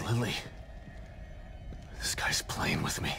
Lily. This guy's playing with me.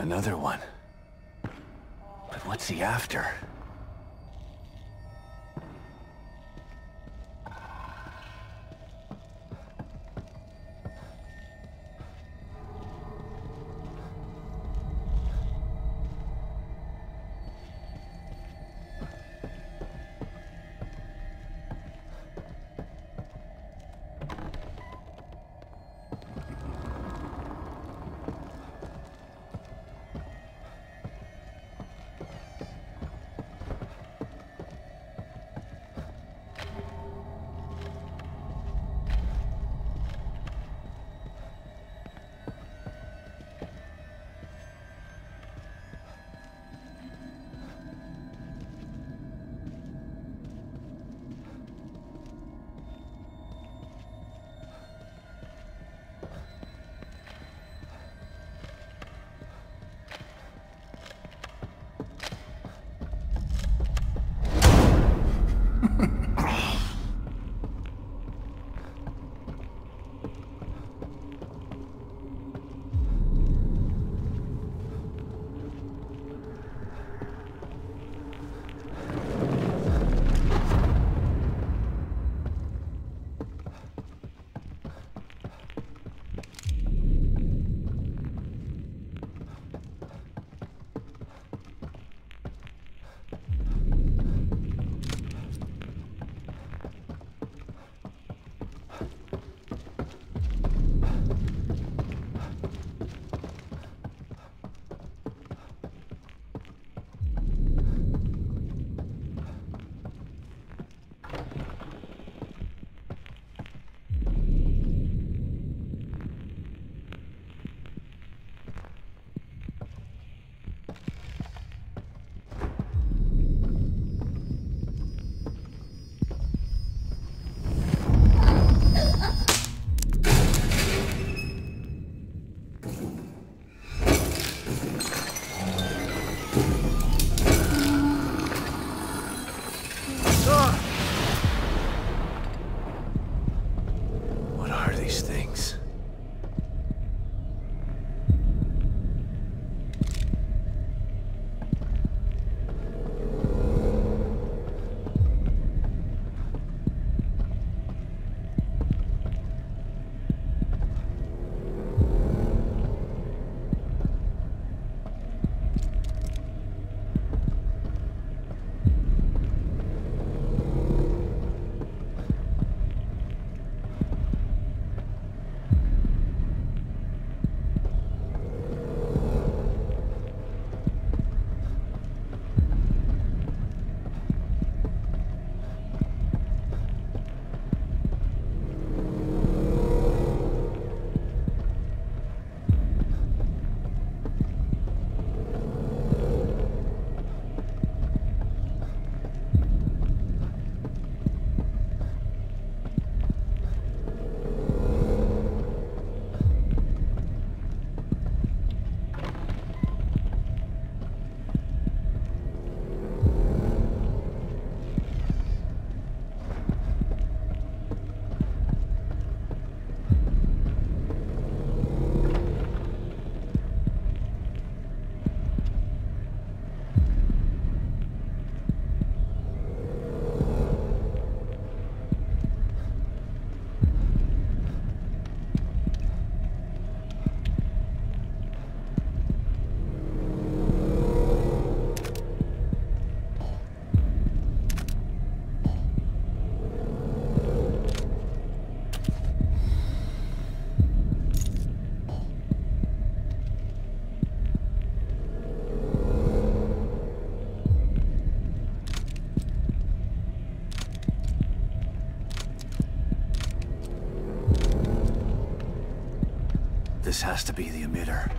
Another one. But what's he after? This has to be the emitter.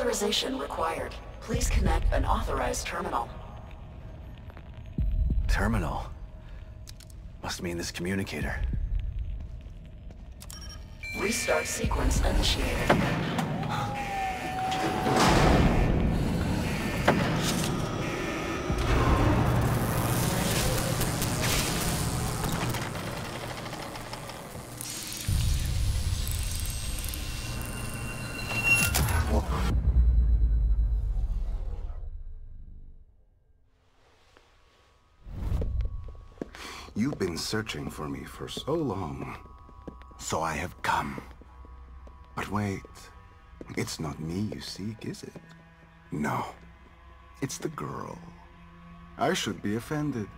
Authorization required. Please connect an authorized terminal. Terminal? Must mean this communicator. Restart sequence initiated. You've been searching for me for so long. So I have come. But wait. It's not me you seek, is it? No. It's the girl. I should be offended.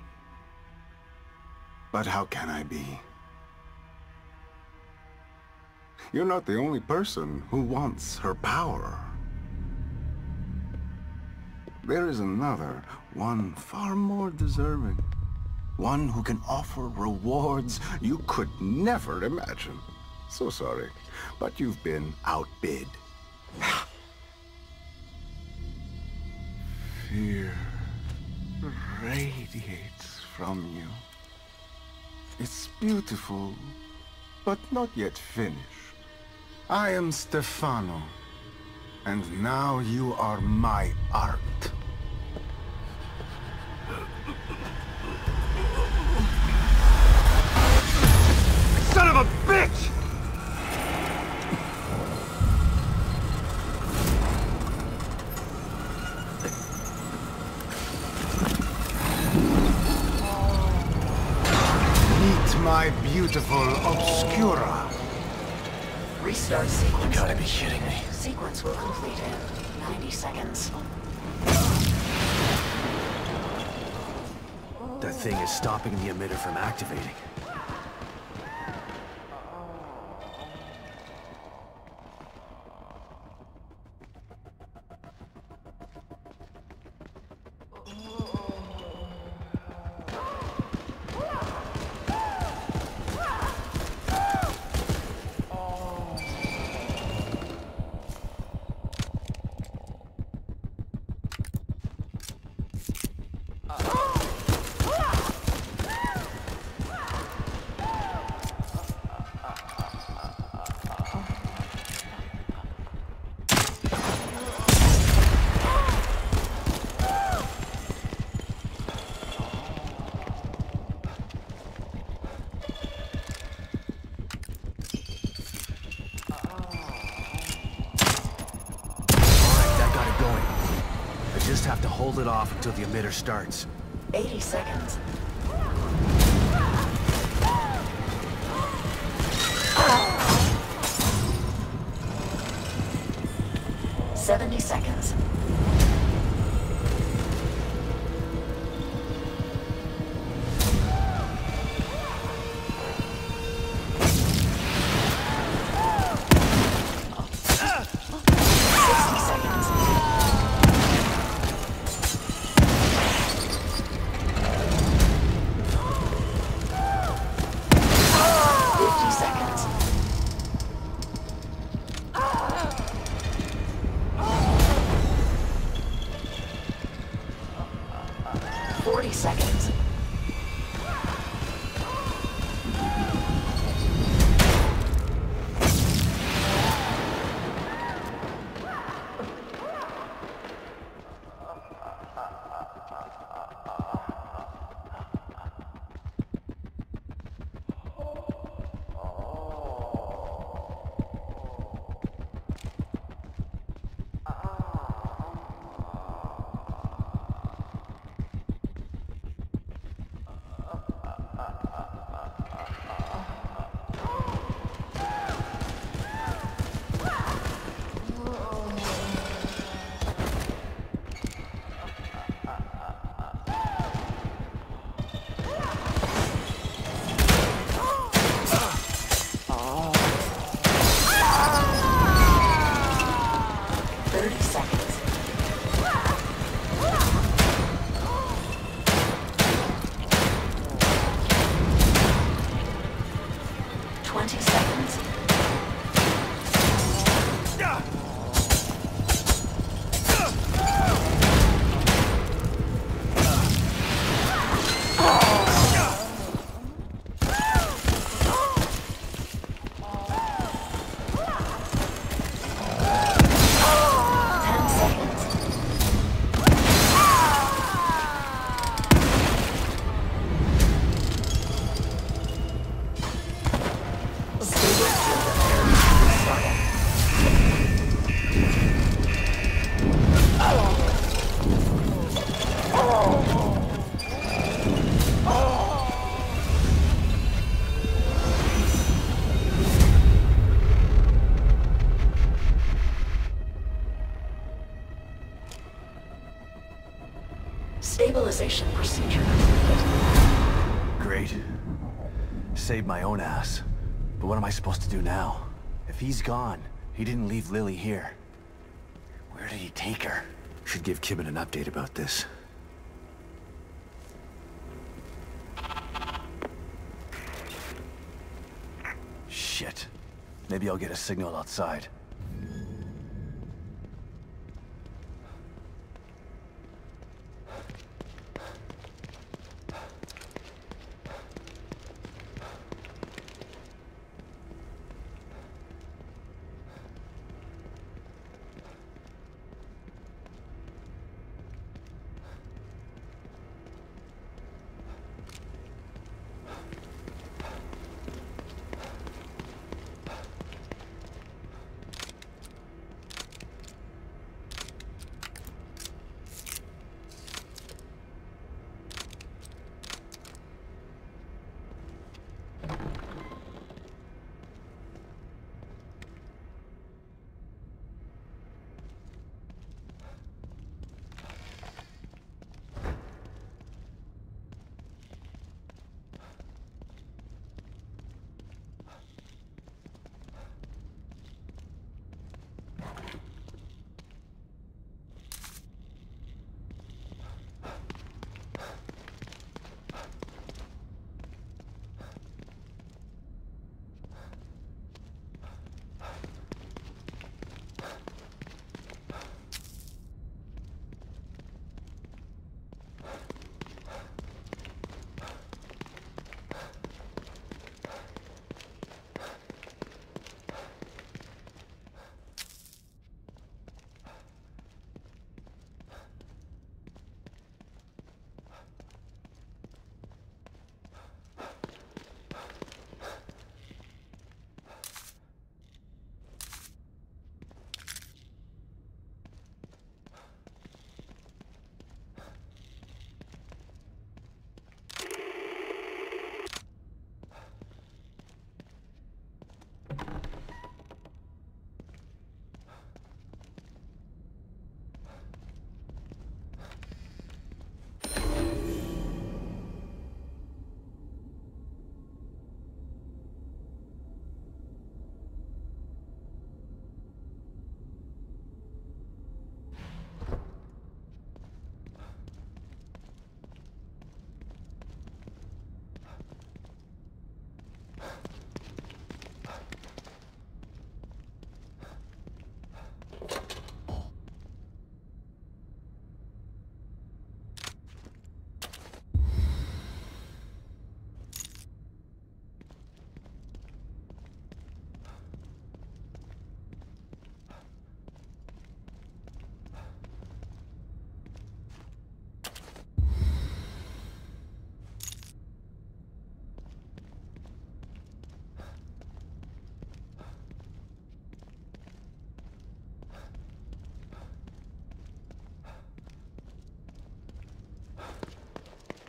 But how can I be? You're not the only person who wants her power. There is another, one far more deserving. One who can offer rewards you could never imagine. So sorry, but you've been outbid. Fear radiates from you. It's beautiful, but not yet finished. I am Stefano, and now you are my art. Meet my beautiful Obscura. Restart sequence. You Gotta be kidding me. Sequence will complete in 90 seconds. That thing is stopping the emitter from activating. Until the emitter starts. 80 seconds. He's gone, he didn't leave Lily here. Where did he take her? Should give Kidman an update about this. Shit. Maybe I'll get a signal outside.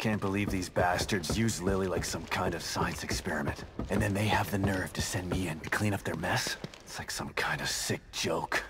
Can't believe these bastards use Lily like some kind of science experiment. And then they have the nerve to send me in to clean up their mess? It's like some kind of sick joke.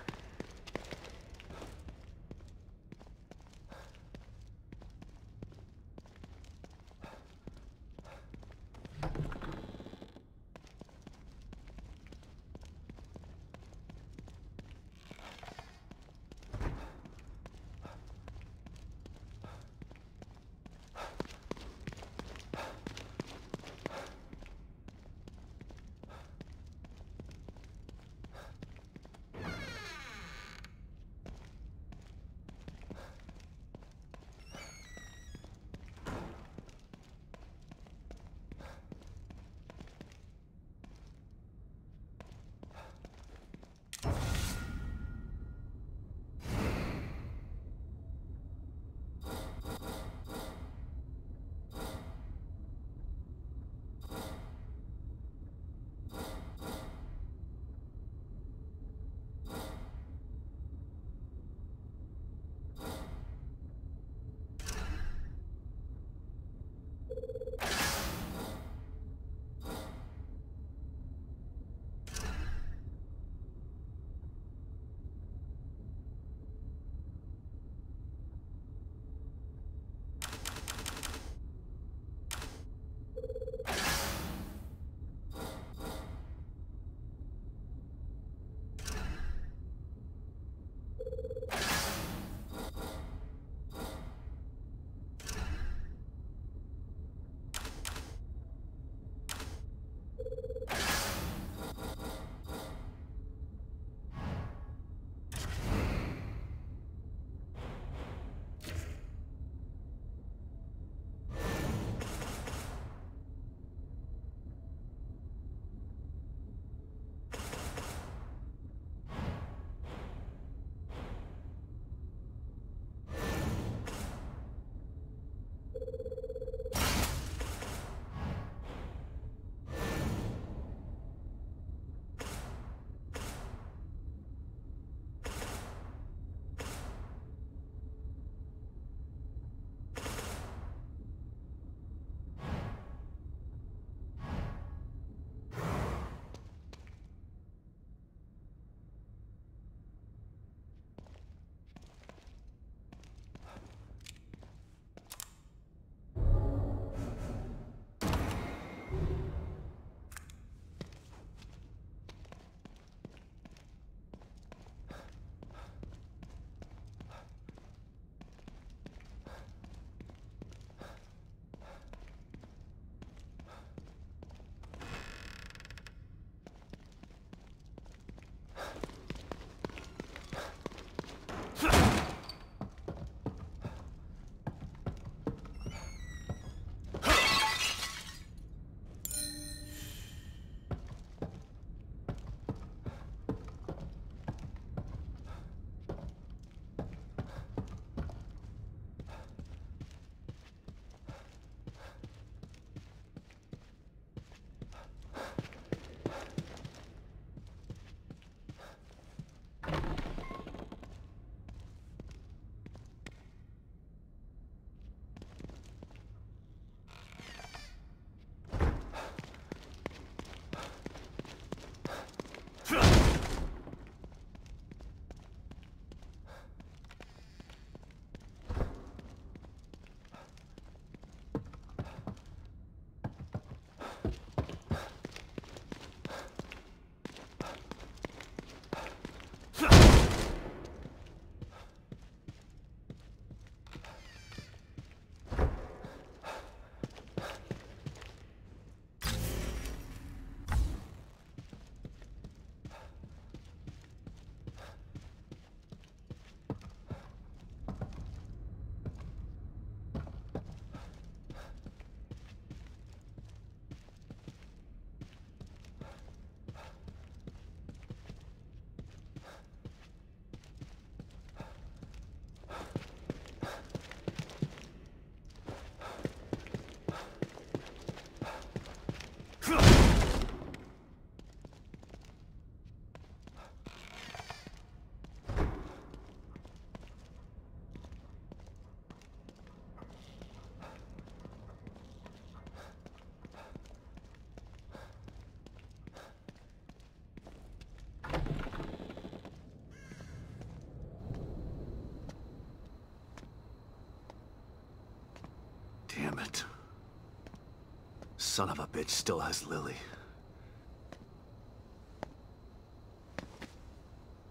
Son of a bitch still has Lily.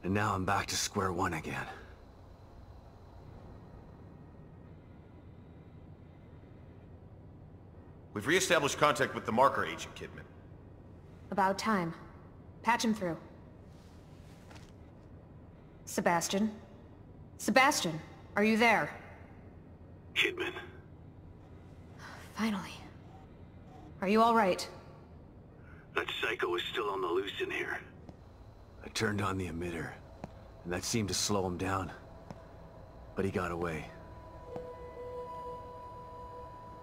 And now I'm back to square one again. We've re-established contact with the marker agent, Kidman. About time. Patch him through. Sebastian? Sebastian, are you there? Kidman. Finally. Are you all right? That psycho is still on the loose in here. I turned on the emitter, and that seemed to slow him down. But he got away.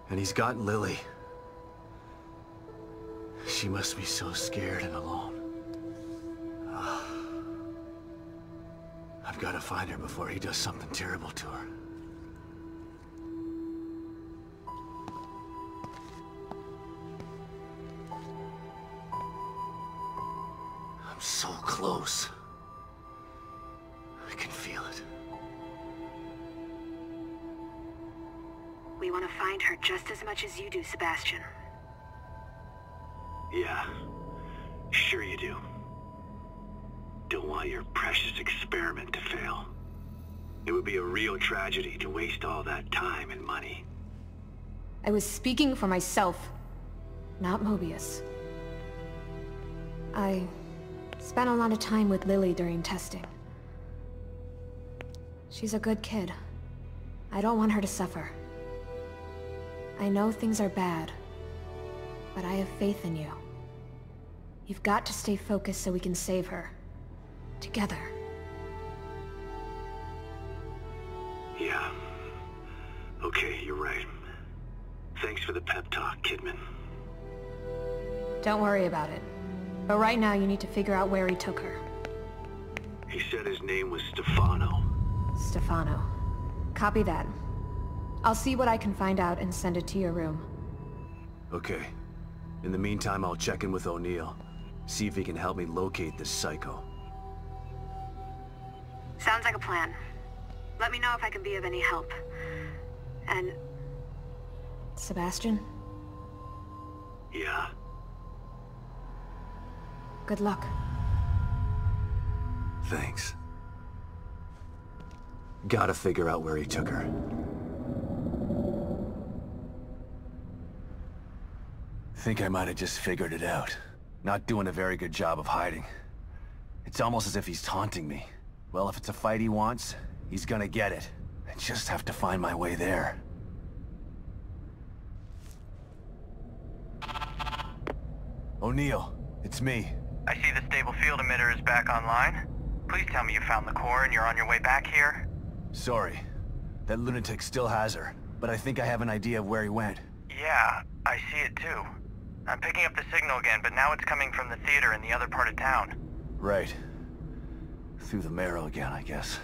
And he's got Lily. She must be so scared and alone. Ah. I've got to find her before he does something terrible to her. Close. I can feel it. We want to find her just as much as you do, Sebastian. Yeah, sure you do. Don't want your precious experiment to fail. It would be a real tragedy to waste all that time and money. I was speaking for myself, not Mobius. I spent a lot of time with Lily during testing. She's a good kid. I don't want her to suffer. I know things are bad, but I have faith in you. You've got to stay focused so we can save her. Together. Yeah. Okay, you're right. Thanks for the pep talk, Kidman. Don't worry about it. But right now you need to figure out where he took her. He said his name was Stefano. Stefano. Copy that. I'll see what I can find out and send it to your room. Okay. In the meantime, I'll check in with O'Neal. See if he can help me locate this psycho. Sounds like a plan. Let me know if I can be of any help. And... Sebastian? Yeah. Good luck. Thanks. Gotta figure out where he took her. Think I might have just figured it out. Not doing a very good job of hiding. It's almost as if he's taunting me. Well, if it's a fight he wants, he's gonna get it. I just have to find my way there. O'Neal, it's me. I see the stable field emitter is back online. Please tell me you found the core and you're on your way back here. Sorry. That lunatic still has her, but I think I have an idea of where he went. Yeah, I see it too. I'm picking up the signal again, but now it's coming from the theater in the other part of town. Right. Through the marrow again, I guess.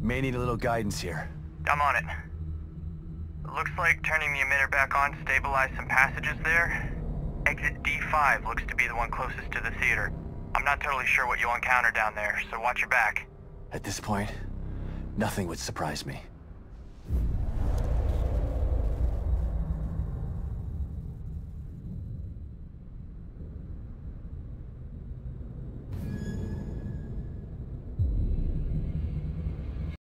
May need a little guidance here. I'm on it. Looks like turning the emitter back on stabilized some passages there. Exit D5 looks to be the one closest to the theater. I'm not totally sure what you'll encounter down there, so watch your back. At this point, nothing would surprise me.